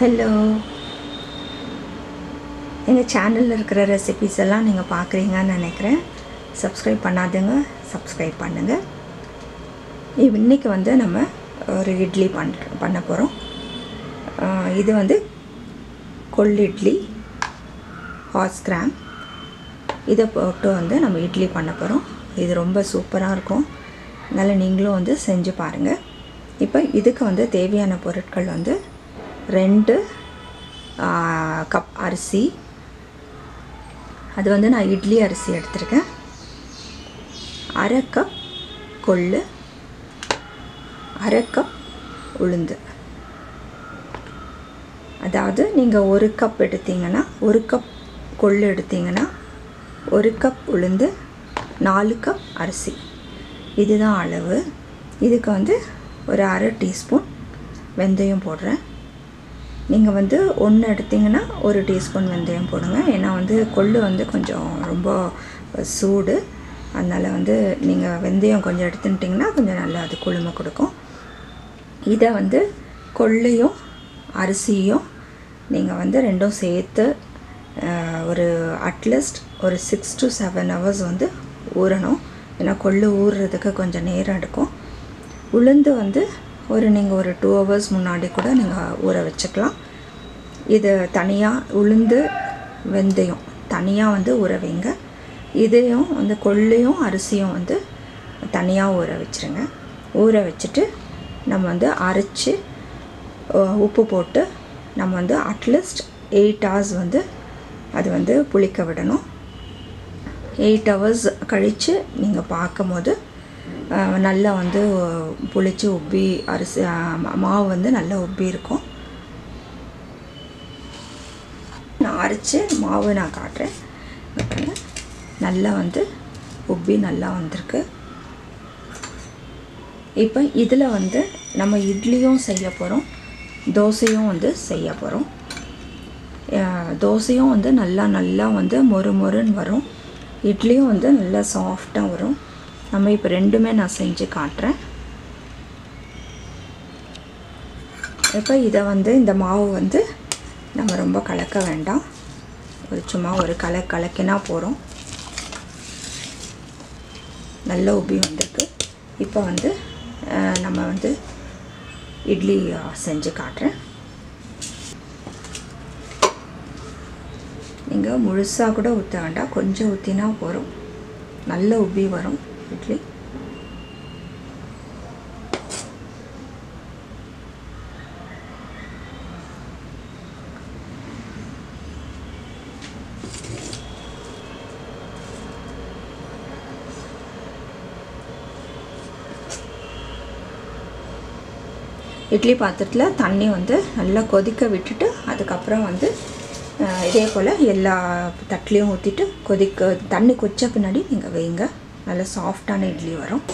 Hello எங்கள் சேனலில் இருக்கிற ரெசிபிஸ் எல்லாம் நீங்கள் பார்க்குறீங்கன்னு நினைக்கிறேன். சப்ஸ்கிரைப் பண்ணாதுங்க சப்ஸ்கிரைப் பண்ணுங்கள் இன்றைக்கி வந்து நம்ம ஒரு இட்லி பண்ணுற பண்ண போகிறோம் இது வந்து கொள்ளு இட்லி ஹார்ஸ் கிராம் இதை போட்டு வந்து நம்ம இட்லி பண்ண போகிறோம் இது ரொம்ப சூப்பராக இருக்கும். அதனால் நீங்களும் வந்து செஞ்சு பாருங்கள் இப்போ இதுக்கு வந்து தேவையான பொருட்கள் வந்து ரெண்டு கப் அரிசி. அது வந்து நான் இட்லி அரிசி எடுத்திருக்கேன். அரை கப் கொள்ளு அரை கப் உளுந்து. அதாவது நீங்கள் ஒரு கப் எடுத்தீங்கன்னா ஒரு கப் கொள்ளு எடுத்தீங்கன்னா ஒரு கப் உளுந்து நாலு கப் அரிசி. இதுதான் அளவு. இதுக்கு வந்து ஒரு அரை டீஸ்பூன் வெந்தயம் போடுறேன். நீங்கள் வந்து ஒன்று எடுத்திங்கன்னா ஒரு டீஸ்பூன் வெந்தயம் போடுங்க. ஏன்னா வந்து கொள்ளு வந்து கொஞ்சம் ரொம்ப சூடு. அதனால் வந்து நீங்கள் வெந்தயம் கொஞ்சம் எடுத்துட்டிங்கன்னா கொஞ்சம் நல்லா அது குளுமை கொடுக்கும். இதை வந்து கொள்ளையும் அரிசியும் நீங்கள் வந்து ரெண்டும் சேர்த்து ஒரு அட்லீஸ்ட் ஒரு சிக்ஸ் டு செவன் ஹவர்ஸ் வந்து ஊறணும். ஏன்னா கொள்ளு ஊறுறதுக்கு கொஞ்சம் நேரம் எடுக்கும். உளுந்து வந்து ஒரு நீங்கள் ஒரு டூ ஹவர்ஸ் முன்னாடி கூட நீங்கள் ஊற வச்சுக்கலாம். இது தனியாக உளுந்து வெந்தயம் தனியாக வந்து ஊற வைங்க. இதையும் வந்து கொள்ளையும் அரிசியும் வந்து தனியாக ஊற வச்சுருங்க. ஊற வச்சுட்டு நம்ம வந்து அரைச்சி உப்பு போட்டு நம்ம வந்து அட்லீஸ்ட் எயிட் ஹவர்ஸ் வந்து அது வந்து புளிக்க விடணும். எயிட் ஹவர்ஸ் கழித்து நீங்கள் பார்க்கும் போது நல்லா வந்து புளிச்சு உப்பி அரிசி மாவு வந்து நல்லா உப்பி இருக்கும். நான் அரைச்சி மாவு நான் காட்டுறேன். நல்லா வந்து உப்பி நல்லா வந்திருக்கு. இப்போ இதில் வந்து நம்ம இட்லியும் செய்ய போகிறோம் தோசையும் வந்து செய்ய போகிறோம் தோசையும் வந்து நல்லா நல்லா வந்து மொறு மொறுன்னு வரும். இட்லியும் வந்து நல்லா சாஃப்டாக வரும். நம்ம இப்போ ரெண்டுமே நான் செஞ்சு காட்டுறேன். இப்போ இதை வந்து இந்த மாவு வந்து நம்ம ரொம்ப கலக்க வேண்டாம். ஒரு சும்மா ஒரு கல கலக்கினா போகிறோம் நல்ல உப்பி வந்திருக்கு. இப்போ வந்து நம்ம வந்து இட்லி செஞ்சு காட்டுறேன். நீங்கள் முழுசாக கூட ஊற்ற வேண்டாம். கொஞ்சம் ஊற்றினா போகிறோம் நல்ல உப்பி வரும். இட்லி இட்லி பாத்திரத்தில் தண்ணி வந்து நல்லா கொதிக்க விட்டுட்டு அதுக்கப்புறம் வந்து இதே போல் எல்லா தட்லேயும் ஊற்றிட்டு கொதிக்க தண்ணி கொச்ச பின்னாடி நீங்கள் வைங்க. நல்ல சாஃப்டான இட்லி வரும்.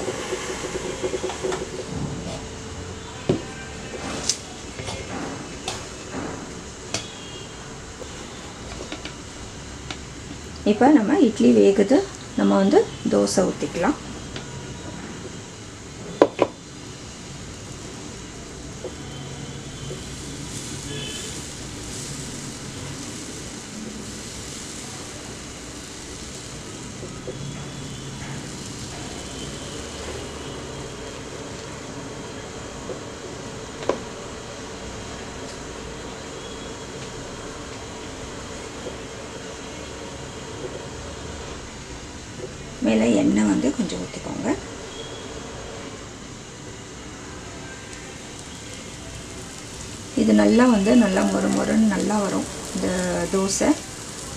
இப்போ நம்ம இட்லி வேகுது. நம்ம வந்து தோசை ஊற்றிக்கலாம் மேலே எண்ணெய் வந்து கொஞ்சம் ஊற்றிக்கோங்க இது நல்லா வந்து நல்லா மொறு மொறுன்னு நல்லா வரும். இந்த தோசை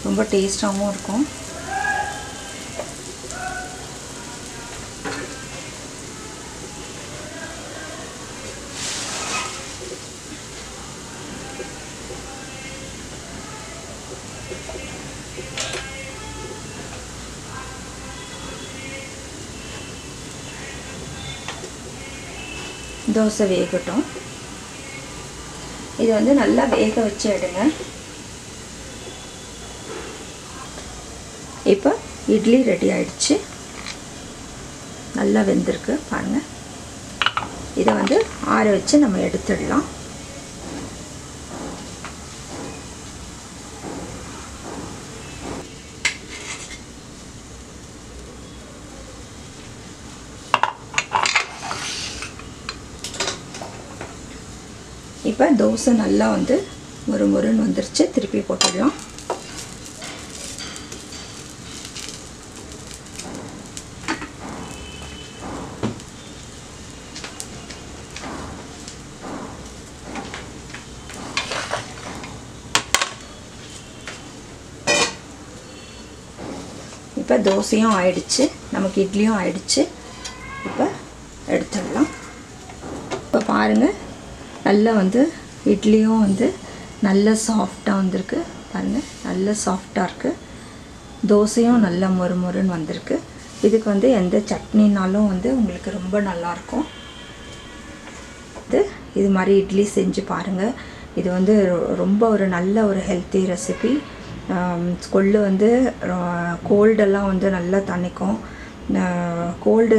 ரொம்ப டேஸ்ட்டாகவும் இருக்கும். தோசை வேகட்டும். இது வந்து நல்லா வேக வச்சு எடுங்க. இப்போ இட்லி ரெடி ஆயிடுச்சு. நல்லா வெந்திருக்கு பாருங்கள் இதை வந்து ஆற வச்சு நம்ம எடுத்துடலாம். இப்போ தோசை நல்லா வந்து ஒரு முருன்னு வந்துருச்சு. திருப்பி போட்டுடலாம். இப்போ தோசையும் ஆயிடுச்சு. நமக்கு இட்லியும் ஆயிடுச்சு. இப்போ எடுத்துடலாம். இப்போ பாருங்கள் நல்லா வந்து இட்லியும் வந்து நல்ல சாஃப்டாக வந்திருக்கு. பாருங்கள் நல்ல சாஃப்டாக இருக்குது தோசையும் நல்ல மொறு மொறுன்னு வந்திருக்கு. இதுக்கு வந்து எந்த சட்னினாலும் வந்து உங்களுக்கு ரொம்ப நல்லாயிருக்கும். இது இது மாதிரி இட்லி செஞ்சு பாருங்கள் இது வந்து ரொம்ப ஒரு நல்ல ஒரு ஹெல்த்தி ரெசிபி கொள்ளு வந்து கோல்டெல்லாம் வந்து நல்லா தணிக்கும். கோல்டு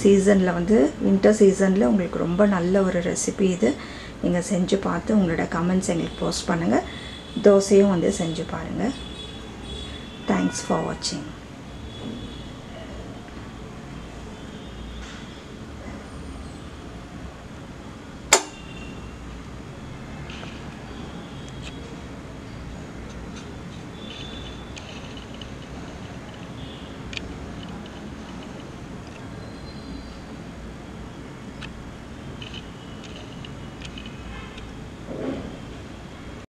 சீசனில் வந்து வின்டர் சீசனில் உங்களுக்கு ரொம்ப நல்ல ஒரு ரெசிபி இது. நீங்கள் செஞ்சு பார்த்து உங்களோட கமெண்ட்ஸ் எங்களுக்கு போஸ்ட் பண்ணுங்கள் தோசையும் வந்து செஞ்சு பாருங்கள் தேங்க்ஸ் ஃபார் வாட்சிங்